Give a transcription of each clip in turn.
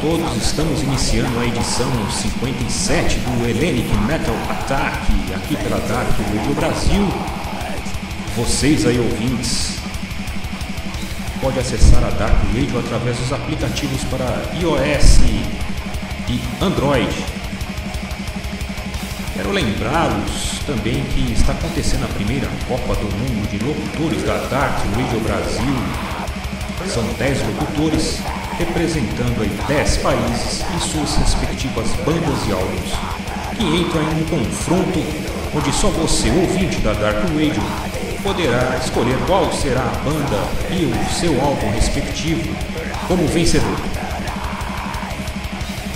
Todos, estamos iniciando a edição 57 do Hellenic Metal Attack, aqui pela Dark Radio Brasil. Vocês aí ouvintes, pode acessar a Dark Radio através dos aplicativos para iOS e Android. Quero lembrá-los também que está acontecendo a primeira Copa do Mundo de Locutores da Dark Radio Brasil. São 10 locutores representando aí 10 países e suas respectivas bandas e álbuns, que entram em um confronto onde só você, ouvinte da Dark Radio, poderá escolher qual será a banda e o seu álbum respectivo como vencedor.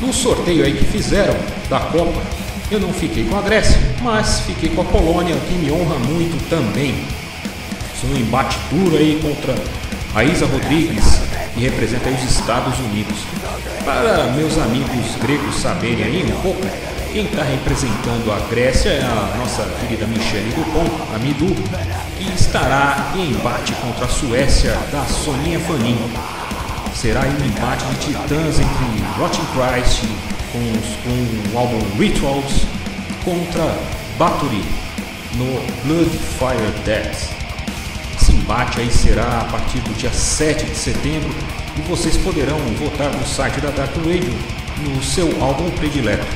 No sorteio aí que fizeram da Copa, eu não fiquei com a Grécia, mas fiquei com a Polônia, que me honra muito também. Sou um embate duro aí contra a Isa Rodrigues, que representa os Estados Unidos. Para meus amigos gregos saberem aí um pouco, quem está representando a Grécia é a nossa querida Michelle Dupont, a Midu, que estará em embate contra a Suécia da Soninha Fanin. Será um embate de titãs entre Rotten Christ com, com o álbum Rituals contra Bathory no Blood Fire Death. Esse embate aí será a partir do dia 7 de setembro e vocês poderão votar no site da Dark Radio no seu álbum predileto.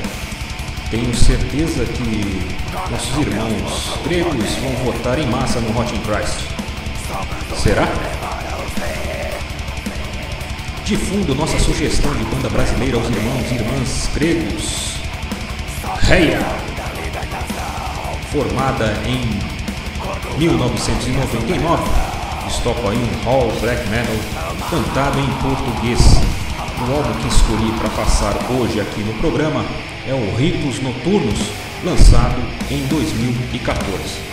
Tenho certeza que nossos irmãos gregos vão votar em massa no Hot in Christ. Será? De fundo, nossa sugestão de banda brasileira aos irmãos e irmãs gregos. Reia, formada em 1999, Stockholm Hall Black Metal, cantado em português. O álbum que escolhi para passar hoje aqui no programa é o Ritos Noturnos, lançado em 2014.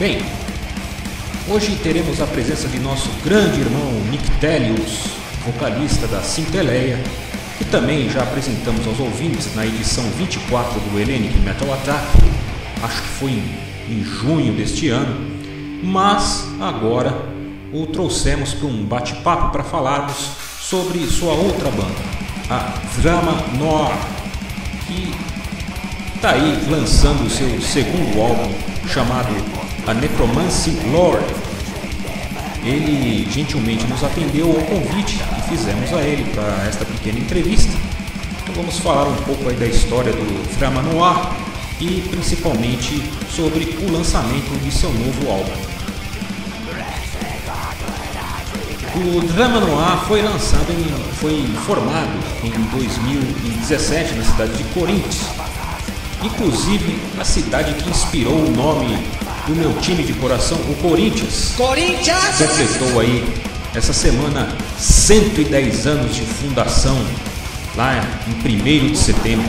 Bem, hoje teremos a presença de nosso grande irmão Nick Tellius, vocalista da Sinteleia, que também já apresentamos aos ouvintes na edição 24 do Hellenic Metal Attack, acho que foi em, em junho deste ano, mas agora o trouxemos para um bate-papo para falarmos sobre sua outra banda, a Drama Noir, que está aí lançando o seu segundo álbum chamado a Necromancy Lore. Ele gentilmente nos atendeu ao convite que fizemos a ele para esta pequena entrevista. Então vamos falar um pouco aí da história do Drama Noir e principalmente sobre o lançamento de seu novo álbum. O Drama Noir foi lançado em, foi formado em 2017 na cidade de Corinthians, inclusive a cidade que inspirou o nome do meu time de coração, o Corinthians. Corinthians! Completou aí essa semana 110 anos de fundação, lá em 1 de setembro.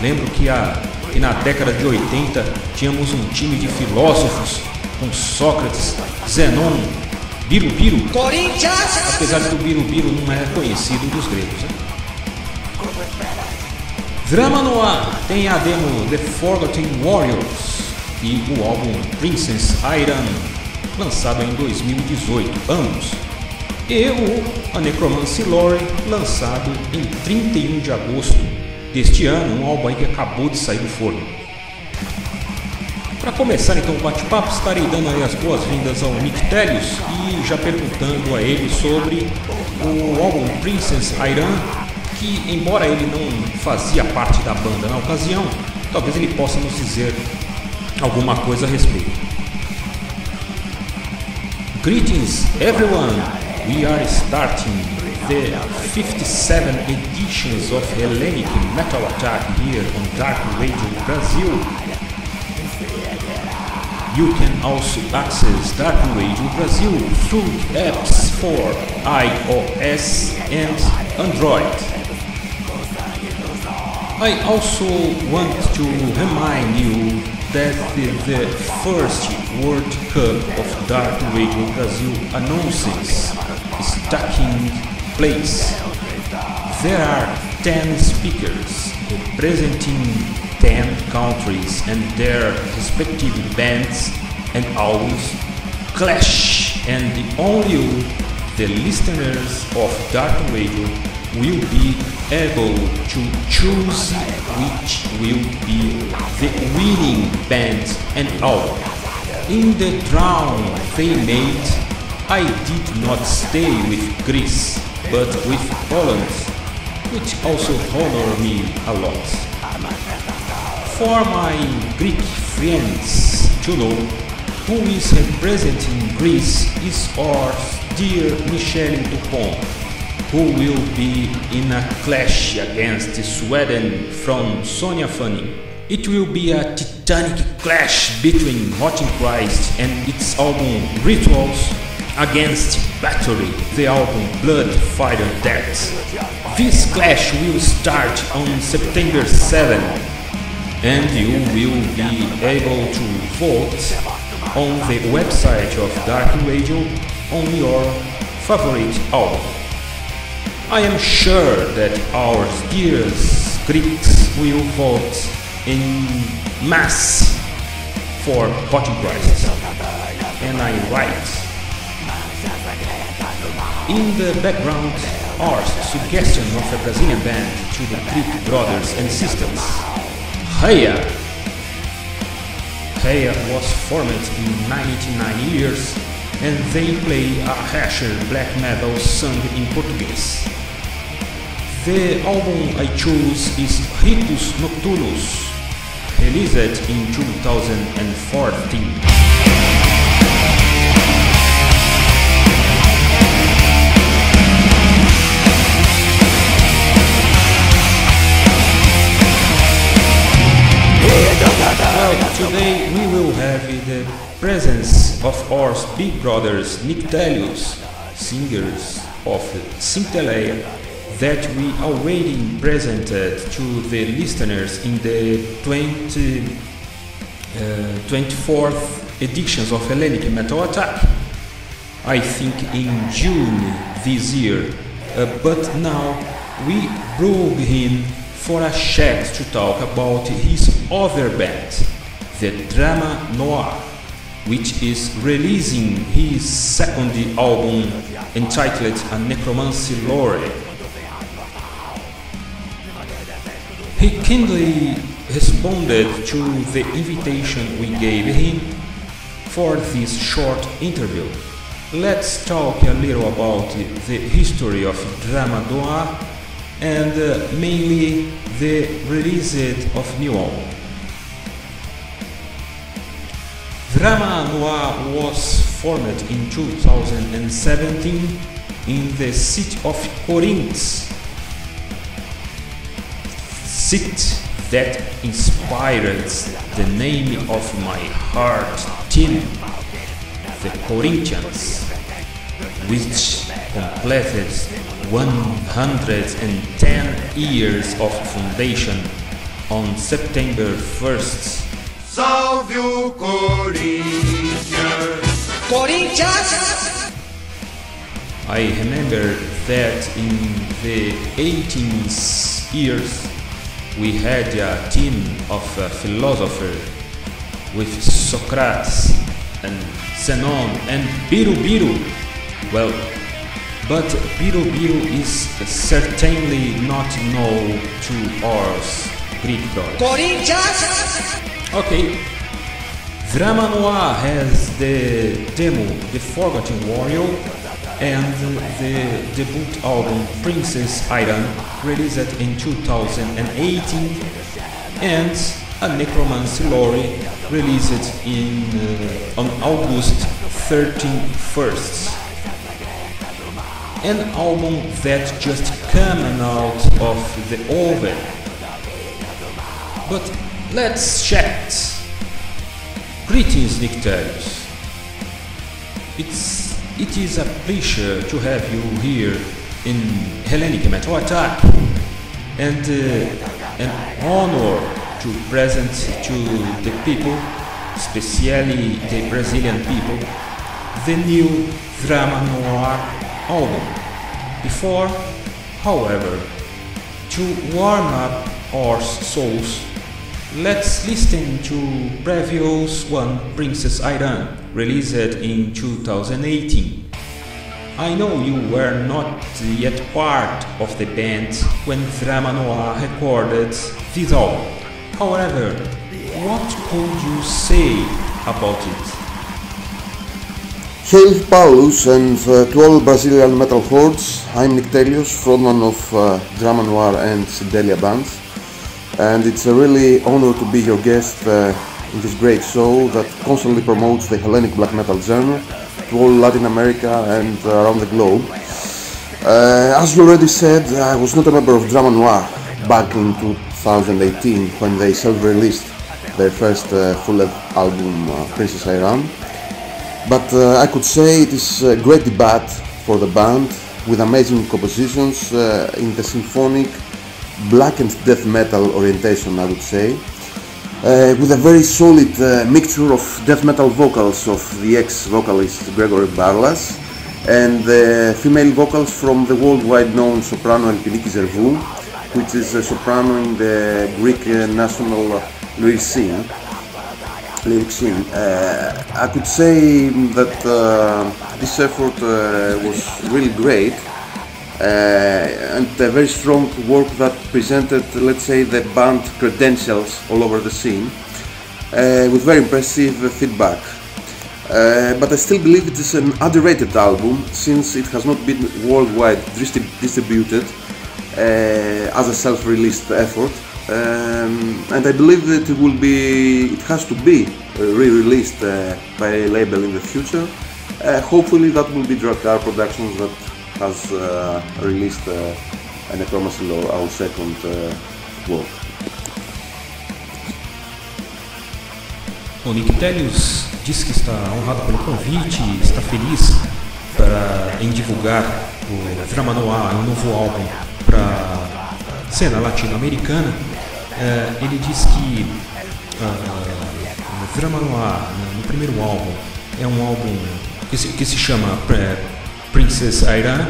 Lembro que, a, que na década de 80 tínhamos um time de filósofos com Sócrates, Zenon, Birubiru. Corinthians! Apesar de que o Birubiru não é conhecido dos gregos. Né? Drama Noir tem a demo The Forgotten Warriors e o álbum Princess Iron, lançado em 2018, ambos. E o A Necromancy Lore, lançado em 31 de agosto deste ano, um álbum que acabou de sair do forno. Para começar então o bate-papo, estarei dando as boas-vindas ao Nick Tellius e já perguntando a ele sobre o álbum Princess Iron, que embora ele não fazia parte da banda na ocasião, talvez ele possa nos dizer alguma coisa a respeito. Greetings everyone! We are starting the 57 editions of Hellenic Metal Attack here on Dark Radio Brazil. You can also access Dark Radio Brazil through apps for iOS and Android. I also want to remind you that the, first World Cup of Dark Radio Brazil announces is taking place. There are 10 speakers representing 10 countries and their respective bands and albums clash and the only the listeners of Dark Radio, will be able to choose which will be the winning band and all. In the draw they made, I did not stay with Greece, but with Poland, which also honored me a lot. For my Greek friends to know who is representing Greece is our dear Michele Dupont, who will be in a clash against Sweden from Sonia Fanning. It will be a titanic clash between Rotting Christ and its album Rituals against Bathory, the album Blood, Fire, and Death. This clash will start on September 7 and you will be able to vote on the website of Dark Radio on your favorite album. I am sure that our dearest Greeks will vote in mass for Rotting Christ. And I write. In the background, our suggestion of a Brazilian band to the Greek brothers and sisters. Héia! Héia was formed in 99 years and they play a harsher black metal sung in Portuguese. The album I chose is Ritus Nocturnus, released in 2014. Well, today we will have the presence of our big brothers Nyctelios, singers of Synteleia, that we already presented to the listeners in the 20, uh, 24th editions of Hellenic Metal Attack. I think in June this year, uh, but now we brought him for a chat to talk about his other band, the Drama Noir, which is releasing his second album entitled A Necromancy Lore. He kindly responded to the invitation we gave him for this short interview. Let's talk a little about the history of Drama Noir and uh, mainly the release of new album. Drama Noir was formed in 2017 in the city of Corinth, city that inspired the name of my heart team, the Corinthians, which completed 110 years of foundation on September 1st. Salve o Corinthians! Corinthians! I remember that in the 18th years we had a team of uh, philosophers with Socrates and Zenon and Biru Biru. Well, but Birubiru is certainly not known to us Greek brothers. Okay. Drama Noir has the demo The Forgotten Warrior and the debut album Princess Iron released in 2018 and a Necromancy Lore released in uh, on August 31st an album that just came out of the oven. But let's chat. Greetings, Nyctelios. It's it is a pleasure to have you here in Hellenic Metal Attack. And uh, an honor to present to the people, especially the Brazilian people, the new drama noir album. Before, however, to warm up our souls, let's listen to previous one Princess Iran, released in 2018. I know you were not yet part of the band when Drama Noir recorded this album. However, what could you say about it? Hail Paullus and uh, to all Brazilian metal hordes, I'm Nyctelios, frontman of uh, Drama Noir and Synteleia bands, and it's a really honor to be your guest uh, in this great show that constantly promotes the Hellenic black metal genre to all Latin America and uh, around the globe. Uh, as you already said, I was not a member of Drama Noir back in 2018 when they self-released their first uh, full-length album, Princess Iran. But I could say it is a great debut for the band with amazing compositions in the symphonic black and death metal orientation, I would say uh, with a very solid uh, mixture of death metal vocals of the ex-vocalist Gregory Barlas and the female vocals from the worldwide known soprano Elpiniki Zervou, which is a soprano in the Greek uh, national lyric scene. Lyric scene. Uh, I could say that uh, this effort uh, was really great uh, and a very strong work that presented, let's say, the band credentials all over the scene uh, with very impressive feedback. Uh, but I still believe it is an underrated album since it has not been worldwide distributed as a self-released effort. Um, and I believe that it will be, it has to be re-released by a label in the future. hopefully that will be Drakkar Productions that has uh, released uh, a Necromancy Law, our second uh, work. O Nick Telius diz que está honrado pelo convite, está feliz para, em divulgar o Drama Noir, um novo álbum para a cena latino-americana. É, ele diz que uh, o Drama no primeiro álbum, é um álbum que se, que se chama Princess Iran,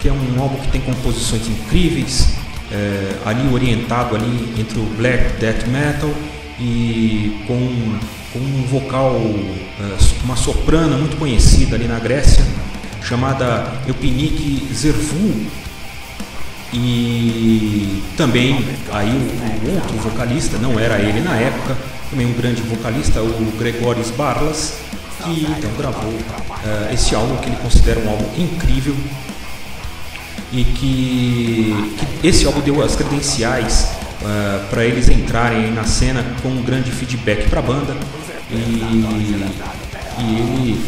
que é um álbum que tem composições incríveis, é, ali orientado ali entre o black death metal e com, com um vocal, é, uma soprana muito conhecida ali na Grécia, chamada Eupinique Zervou, e também aí o, o, outro vocalista, não era ele na época, também um grande vocalista, o Gregoris Barlas, que então gravou uh, esse álbum que ele considera um álbum incrível e que, que esse álbum deu as credenciais uh, eh, para eles entrarem na cena com um grande feedback para a banda e, e ele,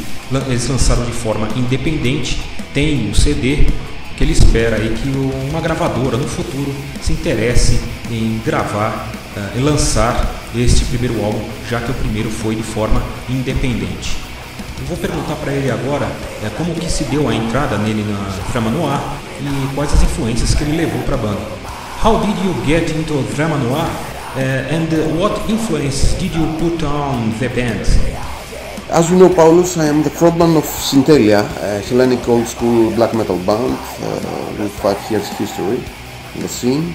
eles lançaram de forma independente. Tem um CD que ele espera aí que uma gravadora no futuro se interesse em gravar uh, e lançar este primeiro álbum, já que o primeiro foi de forma independente. Eu vou perguntar para ele agora é, como que se deu a entrada nele na Drama Noir e quais as influências que ele levou para a banda. How did you get into Drama Noir uh, and what influence did you put on the band? As you know, Paulus, I am the frontman of Synthelia, a Hellenic old school black metal band uh, with five years history in the scene.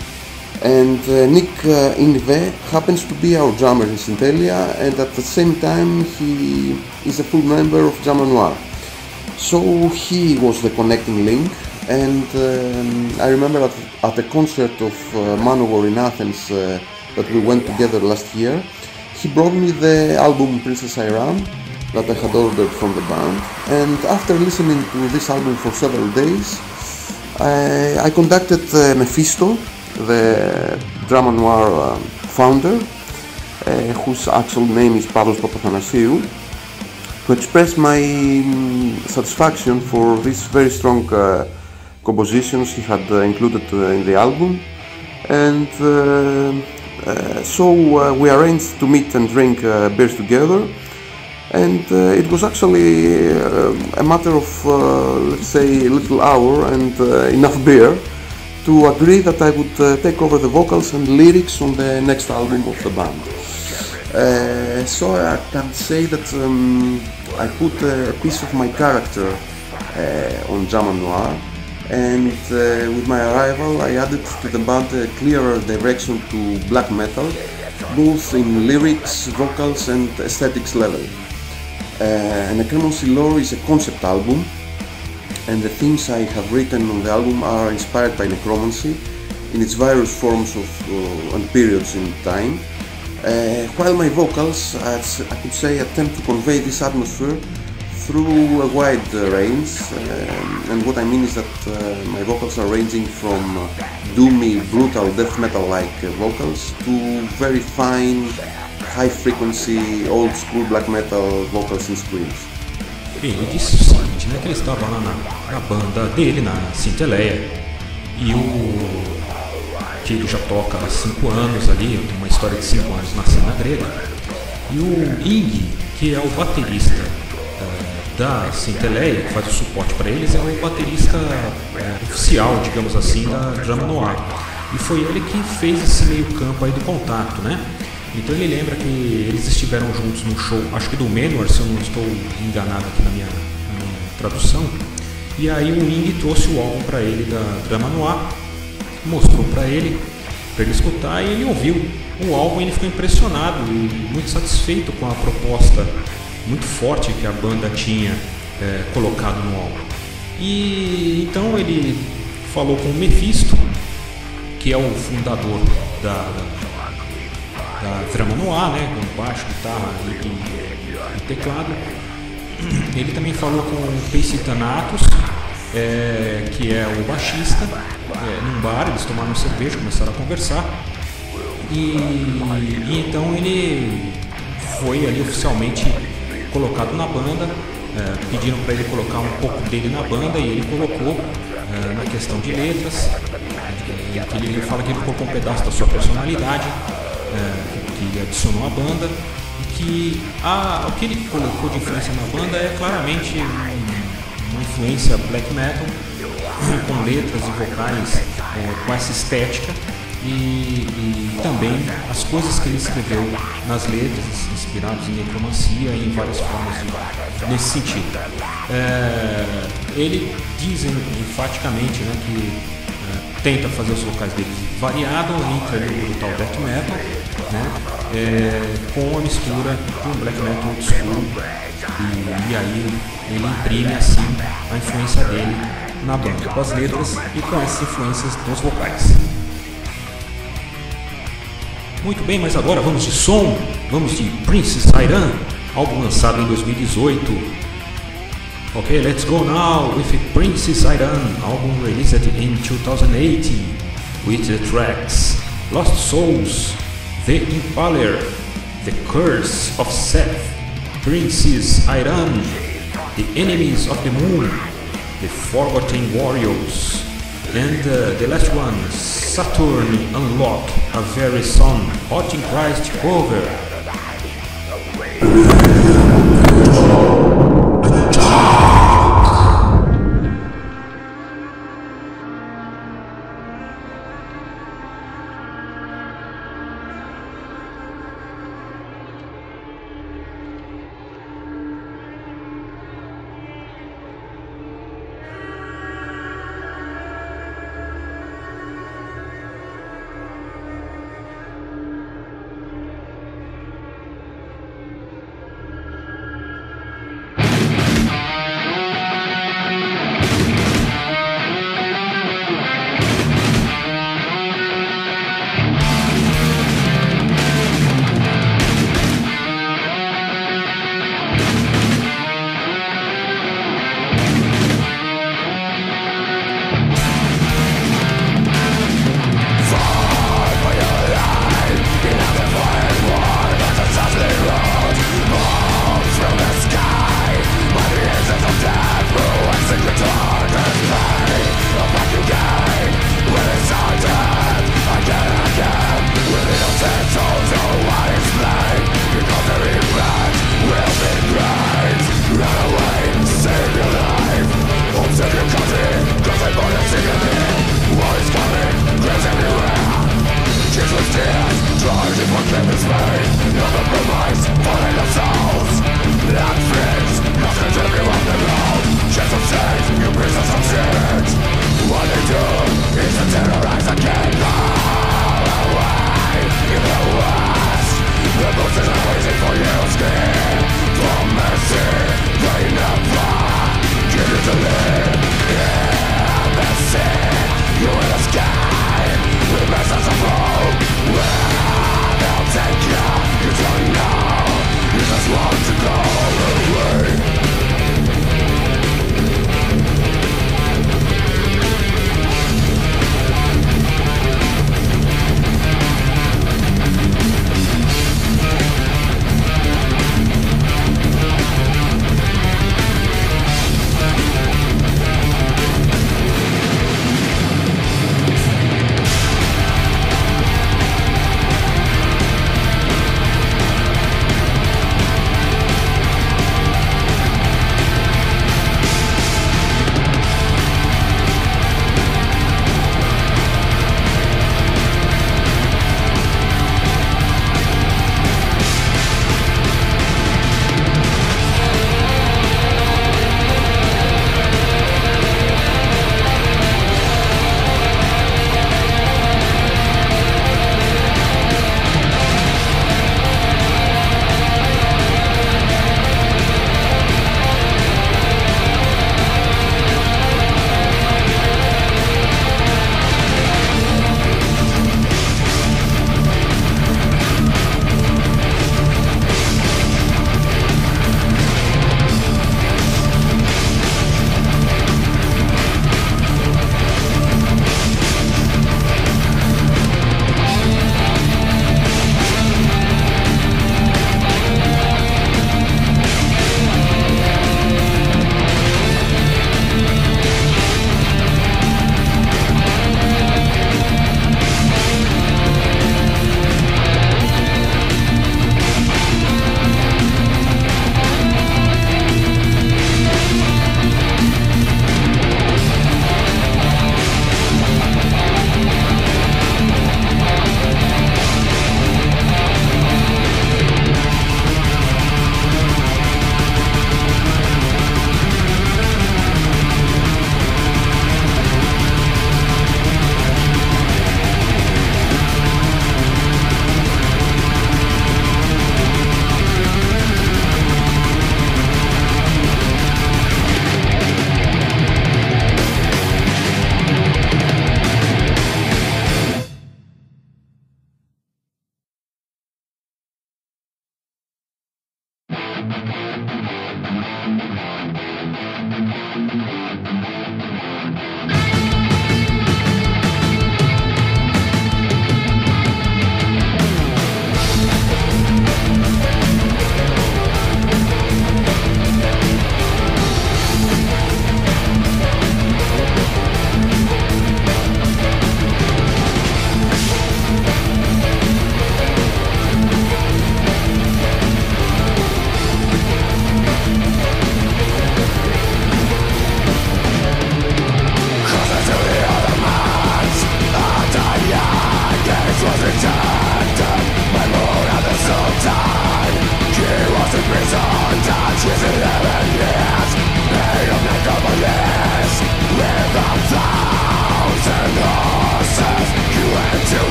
And uh, Nick uh, Ingve happens to be our drummer in Synteleia and at the same time he is a full member of Drama Noir. So he was the connecting link and um, I remember at, at the concert of uh, Manowar in Athens uh, that we went together last year, he brought me the album Princess Iran that I had ordered from the band and after listening to this album for several days I, I contacted uh, Mephisto the Drama Noir uh, founder, uh, whose actual name is Pavlos Papathanasiou, to express my um, satisfaction for these very strong uh, compositions he had uh, included uh, in the album. And uh, so we arranged to meet and drink beers together. And it was actually a matter of, let's say, a little hour and enough beer to agree that I would uh, take over the vocals and lyrics on the next album of the band. Uh, so I can say that um, I put a piece of my character uh, on Drama Noir and uh, with my arrival I added to the band a clearer direction to black metal both in lyrics, vocals and aesthetics level. Uh, Necromancy Lore is a concept album and the themes I have written on the album are inspired by necromancy in its various forms of, uh, and periods in time. Uh, while my vocals, as I could say, attempt to convey this atmosphere through a wide uh, range, um, and what I mean is that uh, my vocals are ranging from uh, doomy, brutal death metal-like uh, vocals to very fine, high-frequency, old-school black metal vocals and screams. Disse né, que ele estava lá na, na banda dele, na Cinteleia, e o ele já toca há 5 anos ali, tem uma história de 5 anos na cena grega, e o Ing, que é o baterista uh, da Cinteleia, que faz o suporte para eles, é o baterista uh, oficial, digamos assim, da Drama Noir. E foi ele que fez esse meio campo aí do contato, né? Então ele lembra que eles estiveram juntos num show, acho que do Menor, se eu não estou enganado aqui na minha tradução. E aí o Wing trouxe o álbum para ele da Drama Noir, mostrou para ele, para ele escutar e ele ouviu o álbum e ele ficou impressionado e muito satisfeito com a proposta muito forte que a banda tinha é, colocado no álbum. E então ele falou com o Mephisto, que é o fundador da, da da Drama Noir, né, com baixo, guitarra e, e, teclado. Ele também falou com o Pace Thanatos, é, que é o baixista, é, num bar, eles tomaram cerveja, começaram a conversar. E, e então ele foi ali oficialmente colocado na banda, é, pediram para ele colocar um pouco dele na banda e ele colocou é, na questão de letras. É, ele, fala que ele colocou um pedaço da sua personalidade é, que adicionou à banda que a, o que ele colocou de influência na banda é claramente uma influência black metal com letras e vocais é, com essa estética e, e, também as coisas que ele escreveu nas letras, inspirados em necromancia e em várias formas de, nesse sentido. É, ele diz enfaticamente né, que tenta fazer os vocais dele variado, entra ali no tal death metal, né? É, com a mistura com black metal old school e, e, aí ele imprime assim a influência dele na banda, com as letras e com essas influências dos vocais. Muito bem, mas agora vamos de som, vamos de Princess Iran, álbum lançado em 2018 Okay, let's go now with Princess Iran album released in 2018 with the tracks Lost Souls, The Impaler, The Curse of Seth, Princess Iran, The Enemies of the Moon, The Forgotten Warriors, and uh, the last one, Saturn Unlock, a very song, Rotting Christ cover.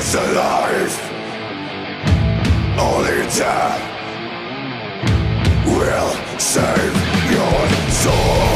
is alive. Only death Will save your soul.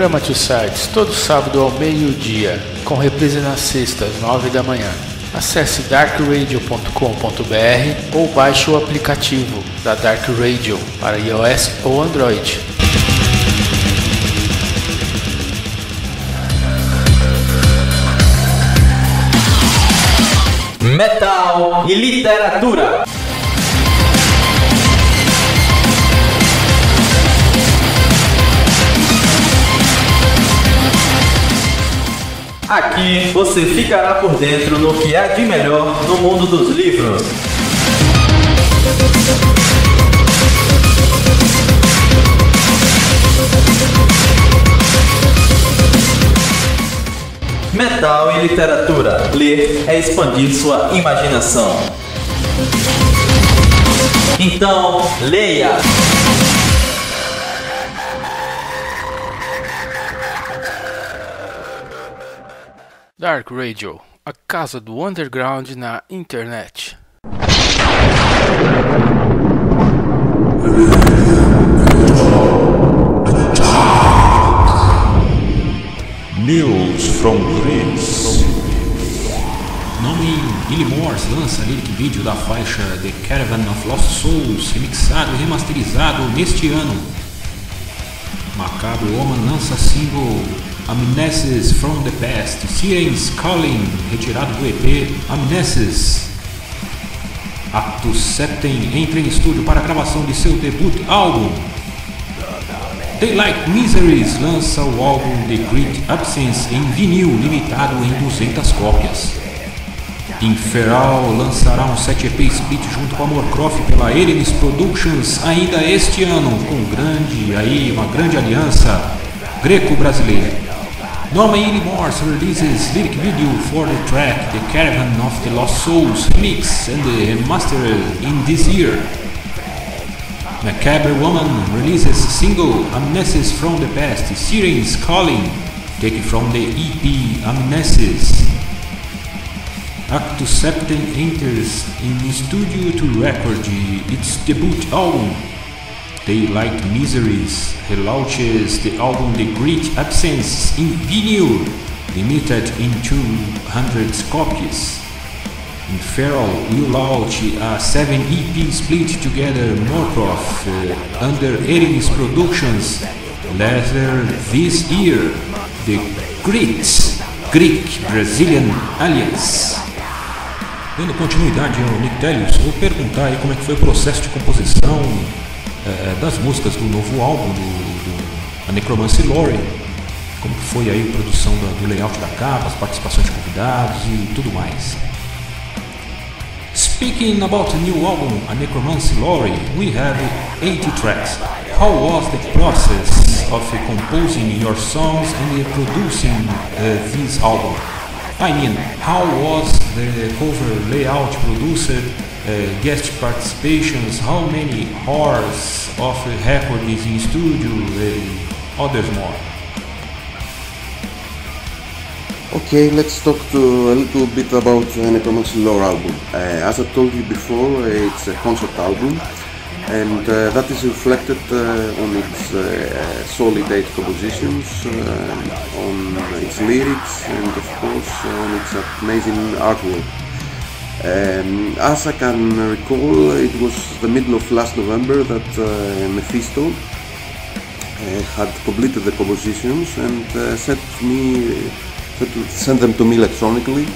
Programa Tio Sites, todo sábado ao meio-dia, com reprise nas sextas, nove da manhã. Acesse darkradio.com.br ou baixe o aplicativo da Dark Radio para iOS ou Android. Metal e literatura. Aqui você ficará por dentro no que há de melhor no mundo dos livros. Metal e literatura. Ler é expandir sua imaginação. Então, leia! Dark Radio, a casa do underground na internet. News from Greece. Nome Billy Morse lança lyric vídeo da faixa The Caravan of Lost Souls, remixado e remasterizado neste ano. Macabre Woman lança single Amnesis from the Past, Sirens Calling, retirado do EP Amnesis. Actus Septem entra em estúdio para a gravação de seu debut álbum. Daylight Miseries lança o álbum The Great Absence em vinil limitado em 200 cópias. Inferal lançará um 7EP split junto com a Morcroft pela Eremis Productions ainda este ano, com grande aí uma grande aliança greco-brasileira. Norman Ely Morse releases lyric video for the track The Caravan of the Lost Souls mix and the remastered in this year. Macabre Woman releases single Amnesis from the Past, Sirens Calling, taken from the EP Amnesis. Actus Septem enters in studio to record its debut album, Daylight Miseries, relaunches the album The Great Absence in vinyl, limited in 200 copies. Inferal will launch a 7 EP split together Morkov uh, under Eris Productions later this year. The Great Greek Brazilian Alliance. Dando continuidade ao Nictelius, vou perguntar aí como é que foi o processo de composição eh, das músicas do novo álbum do, do a Necromancy Lore, como foi aí a produção da- do layout da capa, as participações de convidados e tudo mais. Speaking about the new album, A Necromancy Lore, we have 80 tracks. How was the process of composing your songs and producing uh, this album? I mean, how was the cover layout produced, uh, guest participations, how many hours of recordings in studio, and others more. Okay, let's talk to a little bit about uh, Necromancy Lore album. Uh, as I told you before, it's a concept album, and uh, that is reflected uh, on its uh, solid eight compositions, uh, on its lyrics, and of course on its amazing artwork. Um, as I can recall, it was the middle of last November that uh, Mephisto uh, had completed the compositions and uh, sent me send them to me electronically.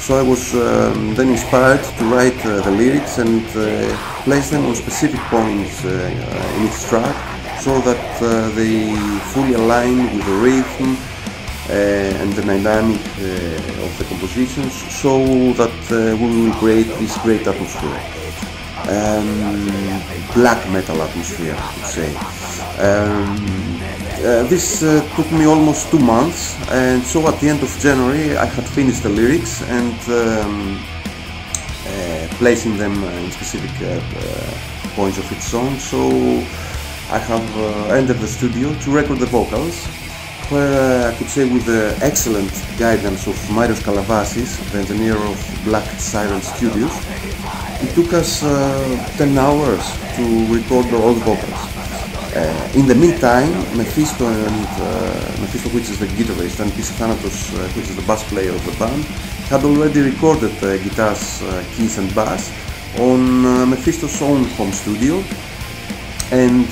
So I was um, then inspired to write uh, the lyrics and uh, place them on specific points uh, uh, in each track so that uh, they fully align with the rhythm uh, and the dynamic of the compositions so that we will create this great atmosphere. Um, black metal atmosphere, I would say. Um, uh, this uh, took me almost two months, and so at the end of January I had finished the lyrics and um, uh, placing them in specific uh, uh, points of each song. So I have uh, entered the studio to record the vocals, where I could say with the excellent guidance of Marios Kalavasis, the engineer of Black Siren Studios, it took us 10 hours to record all the vocals. Uh, in the meantime, Mephisto and uh, Mephisto, which is the guitarist, and Pisithanatos, uh, which is the bass player of the band, had already recorded uh, guitars, uh, keys, and bass on uh, Mephisto's own home studio. And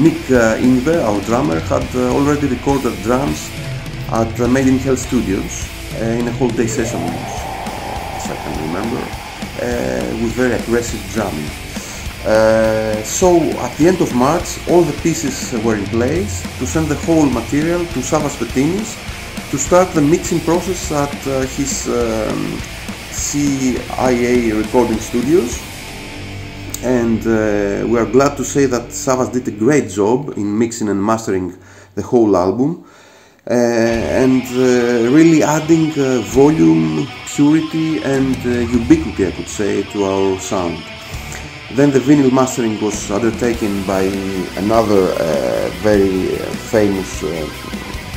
Nick Ingve, our drummer, had already recorded drums at Made in Hell Studios in a whole day session, as I can remember, with very aggressive drumming. Uh, so at the end of March all the pieces were in place to send the whole material to Savas Petinis to start the mixing process at uh, his um, CIA recording studios and uh, we are glad to say that Savas did a great job in mixing and mastering the whole album uh, and uh, really adding volume, purity and ubiquity I could say to our sound. Then the vinyl mastering was undertaken by another uh, very uh, famous uh,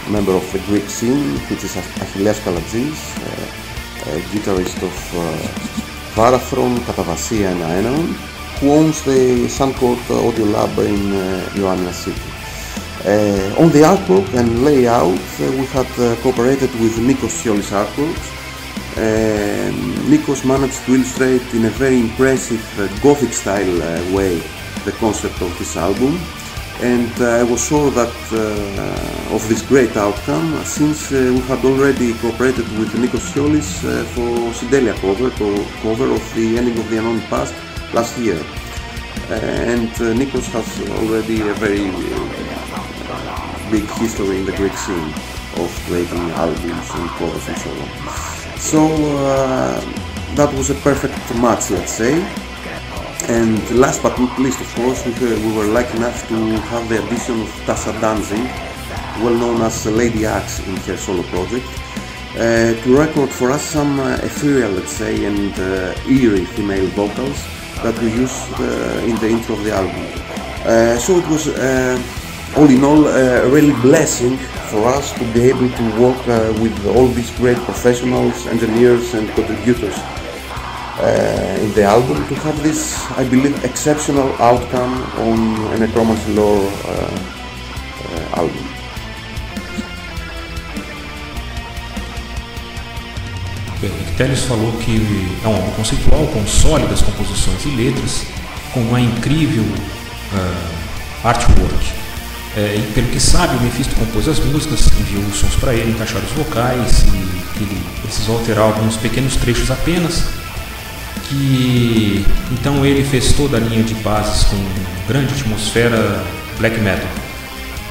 member of the Greek scene, which is Achilles Kalantzis, uh, guitarist of uh, Varathron, Katavasia and Aenaon, who owns the Suncourt Audio Lab in uh, Ioannina City. On the artwork and layout, we had cooperated with Nikos Siolis Artworks, Um, Nikos managed to illustrate in a very impressive uh, gothic style uh, way the concept of this album and uh, I was sure that uh, of this great outcome since uh, we had already cooperated with Nikos Siolis uh, for Synteleia cover, co- cover of the ending of the Unknown Past last year and Nikos has already a very big history in the Greek scene of creating albums and covers and so on. So uh, that was a perfect match, let's say. And last but not least, of course, we, uh, we were lucky enough to have the addition of Tasha Danzig, well known as Lady Axe in her solo project, uh, to record for us some uh, ethereal, let's say, and uh, eerie female vocals that we used uh, in the intro of the album. Uh, so it was, all in all, a really blessing for us to be able to work uh, with all these great professionals, engineers and contributors uh, in the album to have this, I believe, exceptional outcome on a Necromancy Lore uh, album. Bem, falou que é um álbum conceitual com sólidas composições e letras, com uma incrível artwork. É, e pelo que sabe, o Mephisto compôs as músicas, enviou os sons para ele, encaixar os vocais e ele precisou alterar alguns pequenos trechos apenas. Que então ele fez toda a linha de bases com grande atmosfera black metal.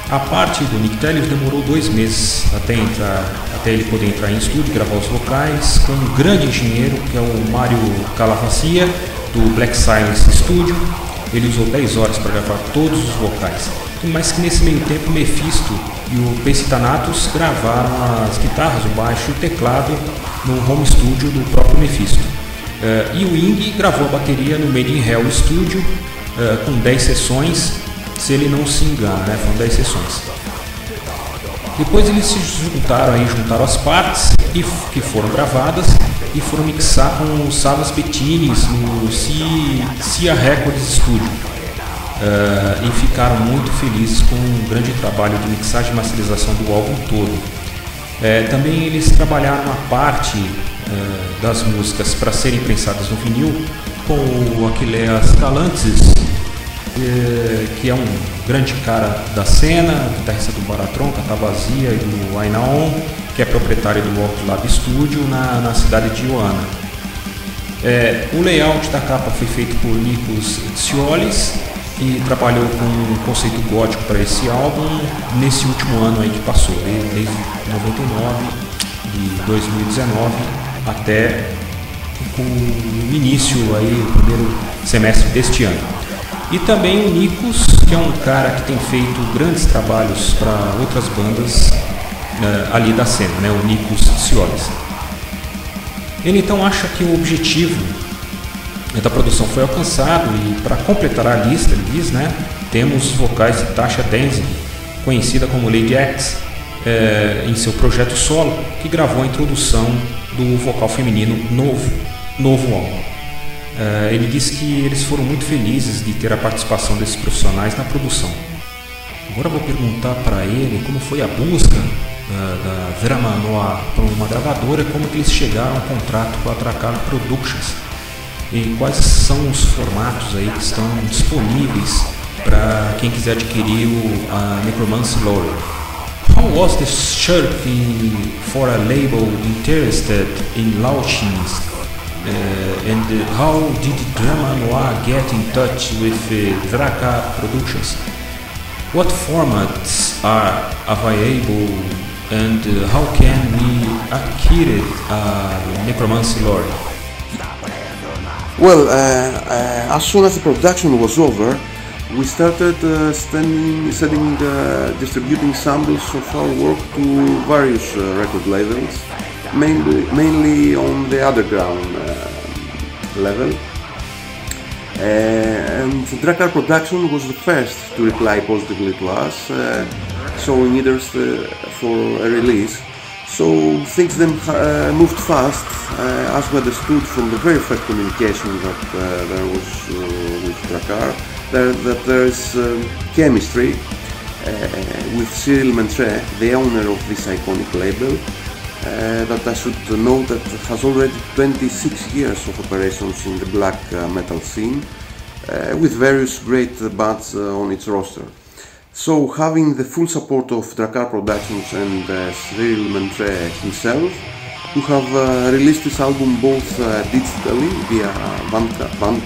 A parte do Nick Tellius demorou dois meses até, entrar, até ele poder entrar em estúdio gravar os vocais com um grande engenheiro que é o Mário Calavacia do Black Silence Studio. Ele usou 10 horas para gravar todos os vocais. Mas que nesse meio tempo Mephisto e o Pace Thanatos gravaram as guitarras, o baixo e o teclado no home studio do próprio Mephisto. Eh, e o Ing gravou a bateria no Made in Hell Studio eh, com 10 sessões, se ele não se engana, né? foram 10 sessões. Depois eles se juntaram aí, juntaram as partes que foram gravadas e foram mixar com o Savas Bettines no Cia Records Studio. Uh, e ficaram muito felizes com o grande trabalho de mixagem e masterização do álbum todo. Uh, também eles trabalharam a parte uh, das músicas para serem prensadas no vinil com o Aquileas Galantes, que é um grande cara da cena, guitarrista do Baratron, Catavazia e do Ainaon, que é proprietário do Walk Lab Studio na, na cidade de Ioana. É, o layout da capa foi feito por Nikos Tsiolis e trabalhou com um conceito gótico para esse álbum nesse último ano aí que passou, desde 99 de 2019 até o início aí, o primeiro semestre deste ano. E também o Nikos, que é um cara que tem feito grandes trabalhos para outras bandas uh, ali da cena, né, o Nikos Ciolis. Ele então acha que o objetivo da produção foi alcançado e para completar a lista, ele diz, né, temos vocais de Tasha Denzig, conhecida como Lady X, eh, em seu projeto solo, que gravou a introdução do vocal feminino novo, novo álbum. Eh, ele diz que eles foram muito felizes de ter a participação desses profissionais na produção. Agora vou perguntar para ele como foi a busca da, da Vera Manoa para uma gravadora, como que eles chegaram ao contrato com a Dracar Productions e quais são os formatos aí que estão disponíveis para quem quiser adquirir o a Necromancy Lore. How was the search for a label interested in launching uh, and how did Drama Noir get in touch with uh, Draka Productions? What formats are available and uh, how can we acquire uh, Necromancy Lore? Well, uh, uh, as soon as the production was over, we started uh, sending, uh, distributing samples of our work to various uh, record labels, mainly, mainly on the underground uh, level. and Drakkar Production was the first to reply positively to us, showing interest for a release. So things then uh, moved fast, uh, as we understood from the very first communication that uh, there was with Drakkar, that there is um, chemistry with Cyril Mentre, the owner of this iconic label, uh, that I should note that has already 26 years of operations in the black uh, metal scene, uh, with various great bands on its roster. So having the full support of Drakkar Productions and uh, Cyril Mentre himself, who have uh, released this album both uh, digitally via Bandcamp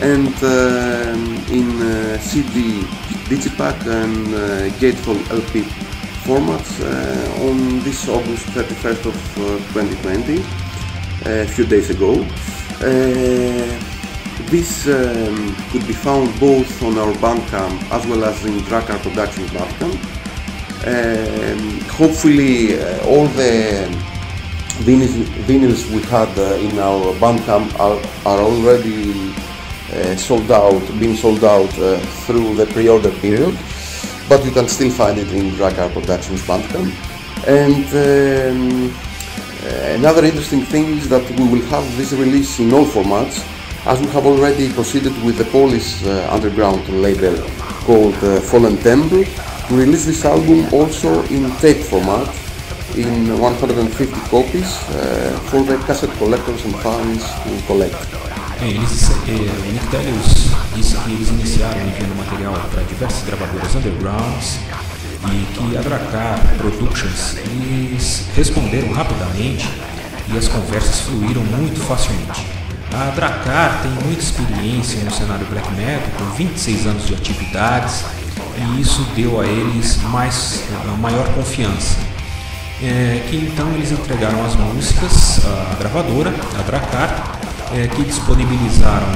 and uh, in uh, CD Digipack and uh, Gatefold LP formats on this August 31st of 2020, a few days ago. This um, could be found both on our Bandcamp as well as in Drakkar Productions Bandcamp. Um, hopefully uh, all the vinyls, vinyls we had uh, in our Bandcamp are, are already uh, sold out, been sold out uh, through the pre-order period, but you can still find it in Drakkar Productions Bandcamp. And um, another interesting thing is that we will have this release in all formats as we have already proceeded with the Polish uh, underground label called uh, Fallen Temple to release this album also in tape format in 150 copies uh, for the cassette collectors and fans to collect. eles, eh, Nyctelios disse que eles iniciaram enviando material para diversas gravadoras undergrounds e que a Drakkar Productions eles responderam rapidamente e as conversas fluíram muito facilmente. A Dracar tem muita experiência no cenário black metal, com 26 anos de atividades, e isso deu a eles mais, maior confiança. É, que então eles entregaram as músicas à gravadora, a Dracar, é, que disponibilizaram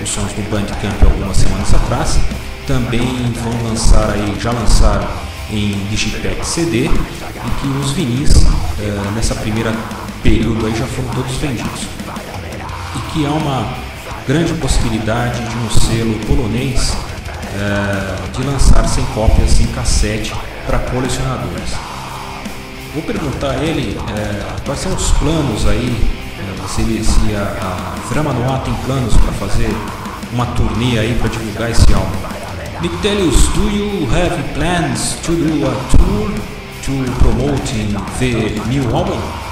os sons do Bandcamp algumas semanas atrás, também vão lançar aí, já lançaram em Digipack CD e que os vinis eh, nessa primeira período aí já foram todos vendidos. Que há uma grande possibilidade de um selo polonês eh, de lançar 100 cópias em cassete para colecionadores. Vou perguntar a ele eh, quais são os planos aí, eh, se, ele, se a, a Noir tem planos para fazer uma turnê aí para divulgar esse álbum. Nictelius, do you have plans to do a tour to promoting the new album?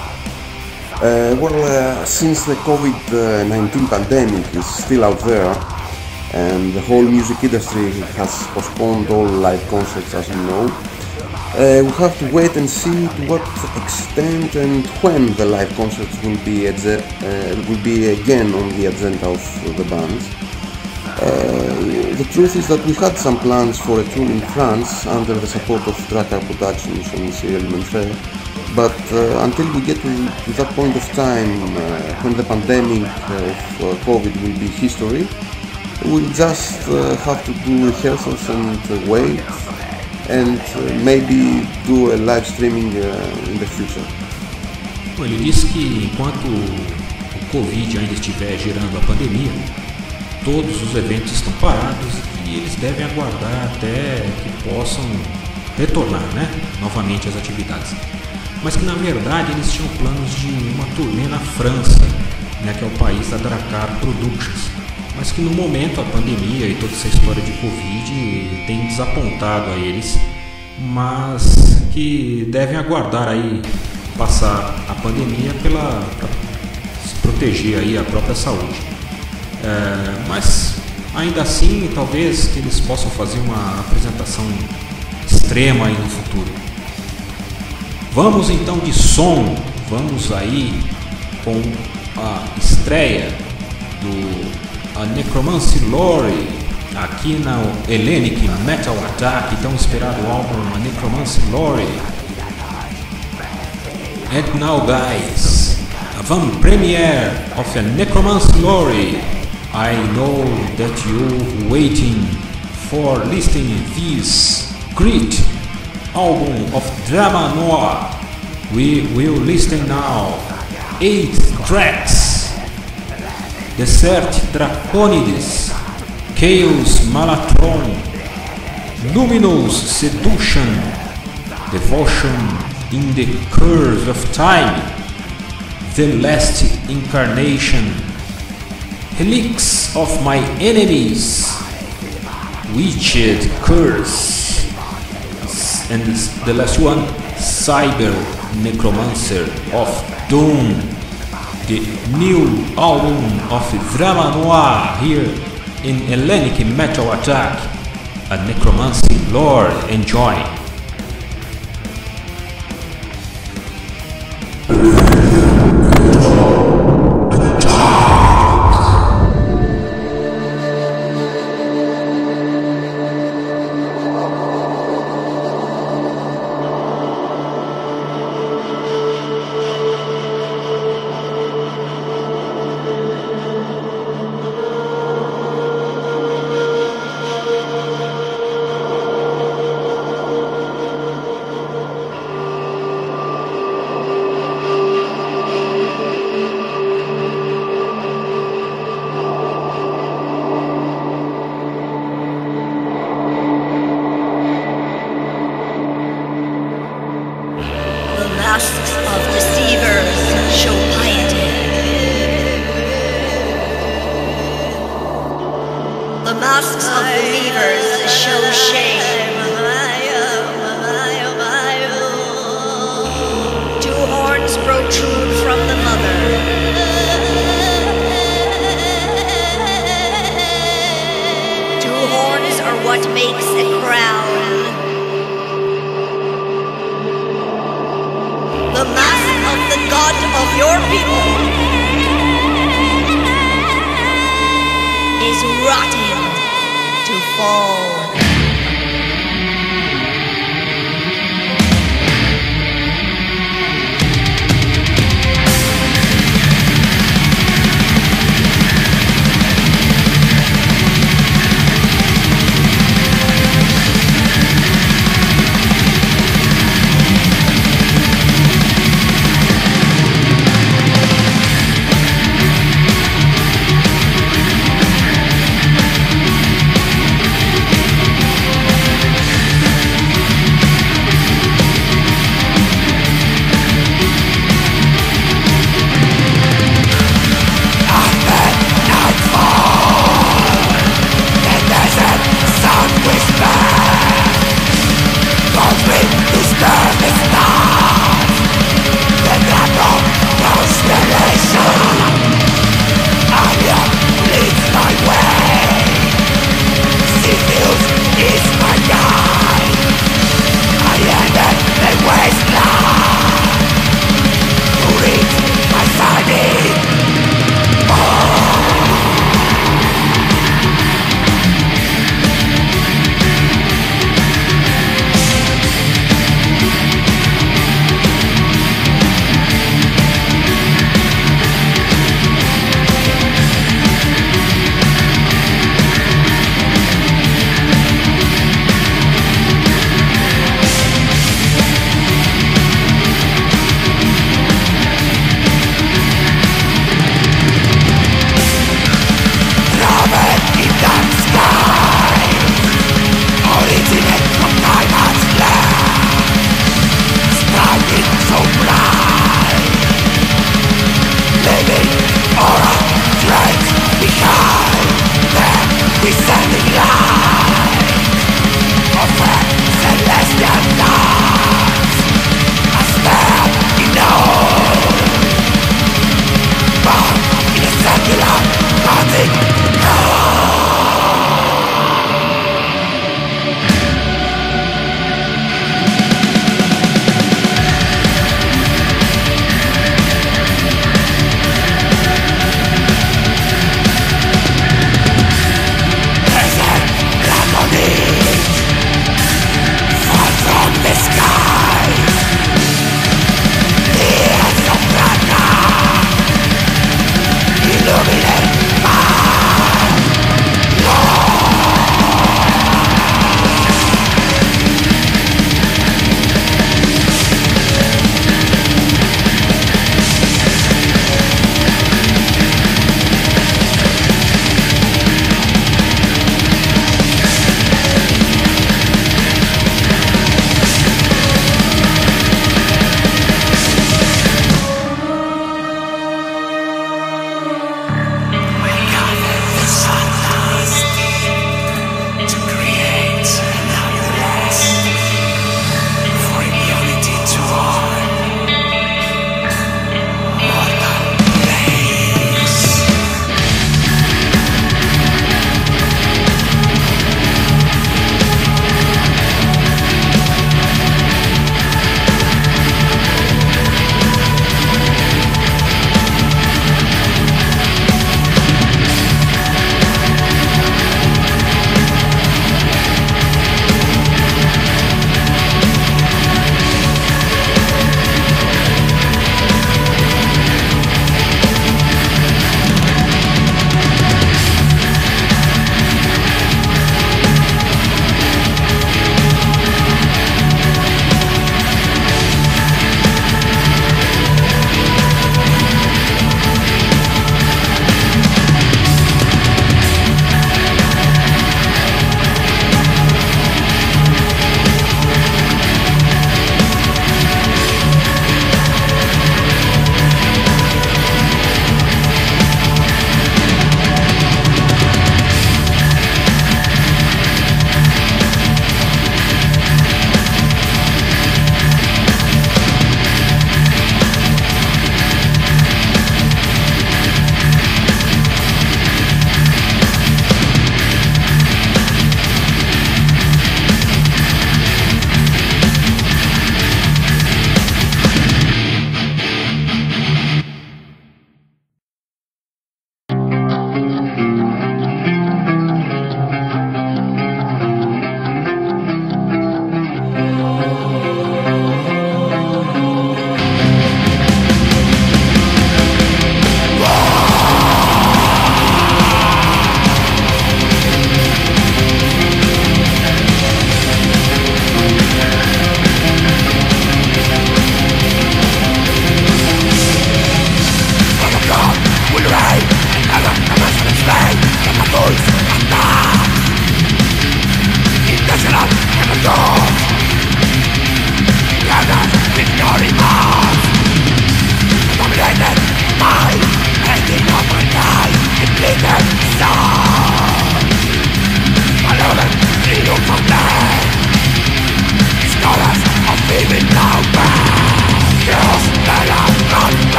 Uh, well, uh, since the COVID-19 pandemic is still out there, and the whole music industry has postponed all live concerts, as you know, uh, we have to wait and see to what extent and when the live concerts will be, uh, will be again on the agenda of the bands. Uh, the truth is that we had some plans for a tour in France under the support of Drakkar Productions and Cyril Mentre, but uh, until we get to, that point of time uh, when the pandemic of uh, COVID will be history, we'll just have to do rehearsals and wait and maybe do a live streaming in the future. Ele disse que enquanto o Covid ainda estiver gerando a pandemia, todos os eventos estão parados e eles devem aguardar até que possam retornar né, novamente às atividades. Mas que na verdade eles tinham planos de uma turnê na França, né, que é o país da Dracar Productions. Mas que no momento a pandemia e toda essa história de Covid tem desapontado a eles, mas que devem aguardar aí passar a pandemia pela se proteger aí a própria saúde. É, mas ainda assim, talvez que eles possam fazer uma apresentação extrema aí no futuro. Vamos então de som, vamos aí com a estreia do a Necromancy Lore aqui na Hellenic Metal Attack, tão esperado álbum a Necromancy Lore. And now guys, a van premiere of a Necromancy Lore I know that you're waiting for listening this great album of drama noir. We will listen now eight tracks: Desert Draconides, Chaos Malatron, Luminous Seduction, Devotion in the Curse of Time, The Last Incarnation. Helix of my enemies, Witched Curse, and the last one, Cyber Necromancer of Doom, the new album of Drama Noir here in Hellenic Metal Attack, a Necromancy Lore. Enjoy!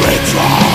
betrayed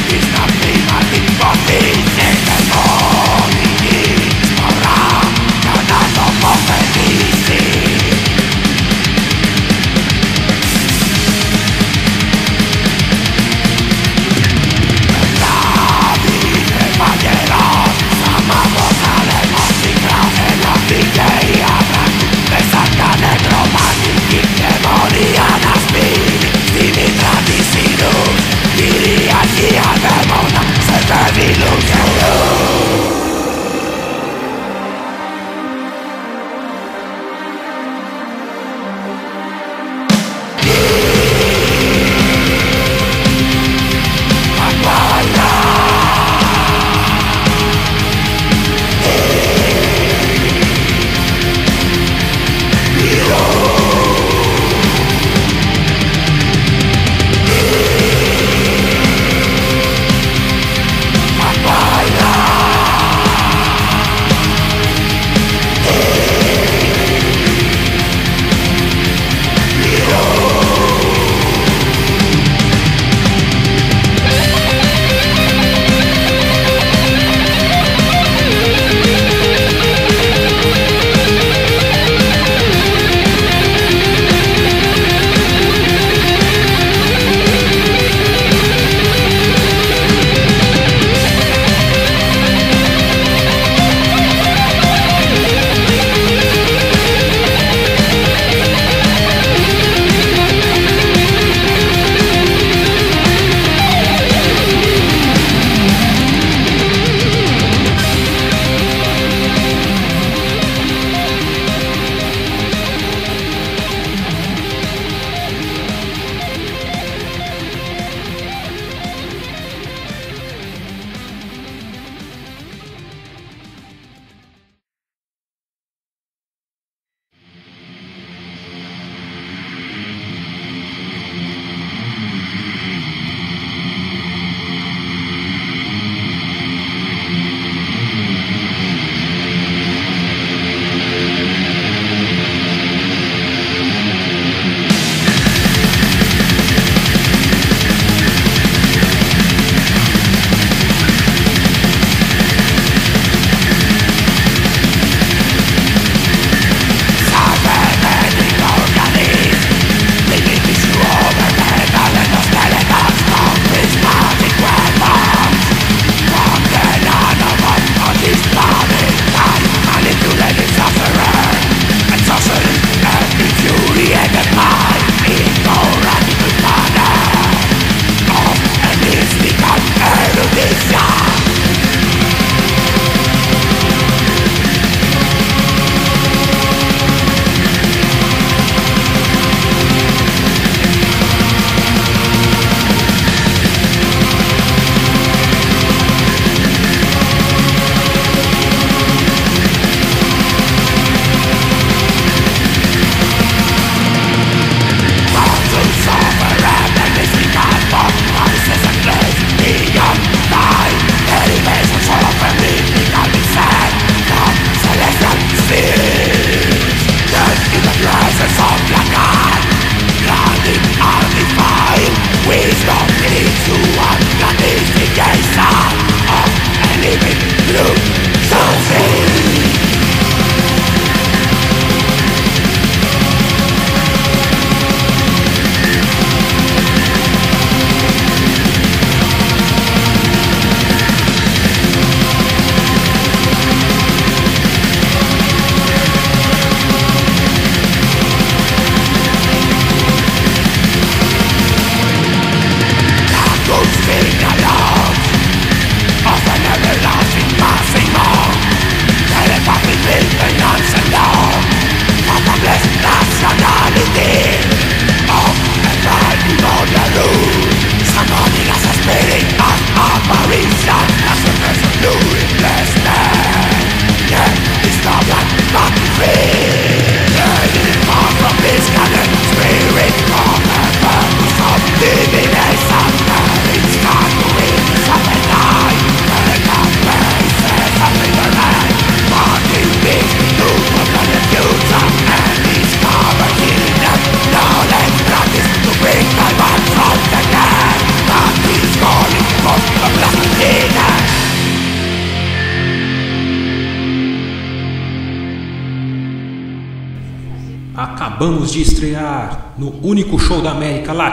Conquista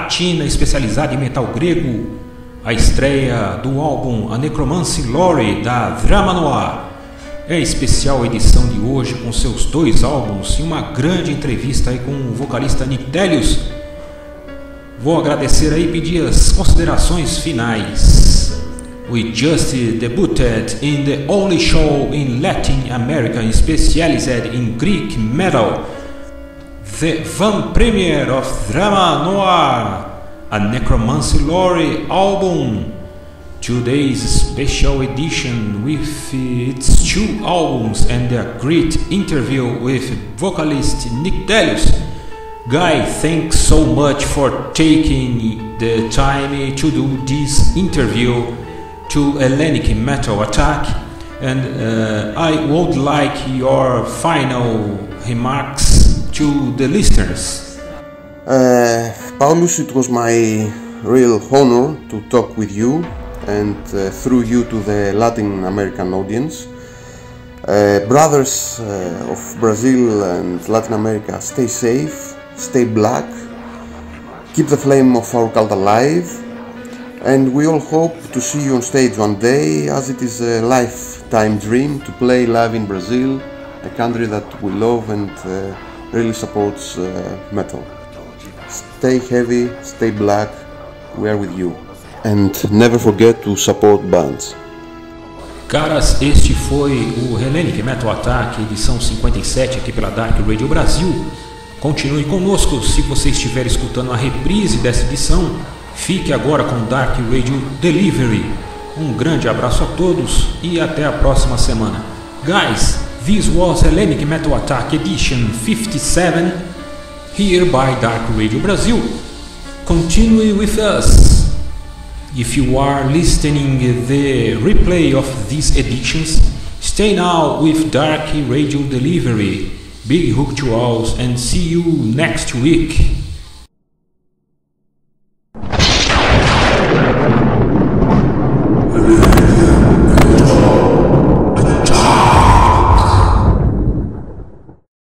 Latina especializado em metal grego a estreia do álbum A Necromancy Lore da Drama Noir. É a especial edição de hoje com seus dois álbuns e uma grande entrevista aí com o vocalista Nick Delius. Vou agradecer aí e pedir as considerações finais. We just debuted in the only show in Latin America specialized in Greek metal the van premiere of Drama Noir, a Necromancy Lore album. Today's special edition with its two albums and a great interview with vocalist Nyctelios. Guy, thanks so much for taking the time to do this interview to Hellenic Metal Attack. And uh, I would like your final remarks to the listeners? Uh, Paullus, it was my real honor to talk with you and uh, through you to the Latin American audience. Uh, brothers uh, of Brazil and Latin America, stay safe, stay black, keep the flame of our cult alive, and we all hope to see you on stage one day as it is a lifetime dream to play live in Brazil, a country that we love and uh, really supports uh, metal. Stay heavy, stay black, we are with you. And never forget to support bands. Caras, este foi o Hellenic Metal Attack, edição 57 aqui pela Dark Radio Brasil. Continue conosco se você estiver escutando a reprise dessa edição. Fique agora com Dark Radio Delivery. Um grande abraço a todos e até a próxima semana. Guys, This was Hellenic Metal Attack Edition 57 here by Dark Radio Brazil. Continue with us. If you are listening the replay of these editions, stay now with Dark Radio Delivery. Big hook to all and see you next week.